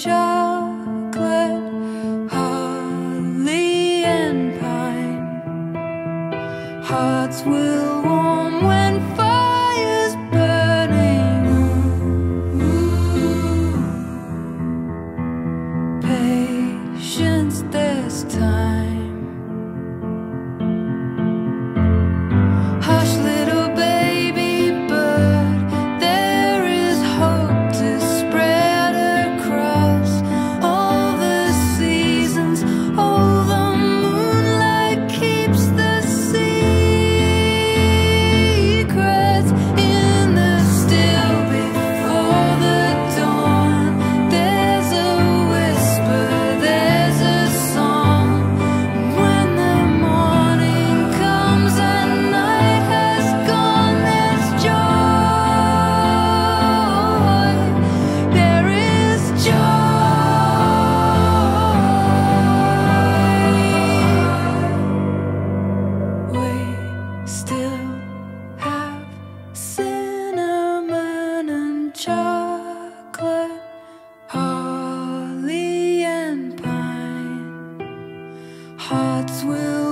chocolate, holly and pine. Hearts will warm when fire's burning. Ooh. Patience, there's time. hearts will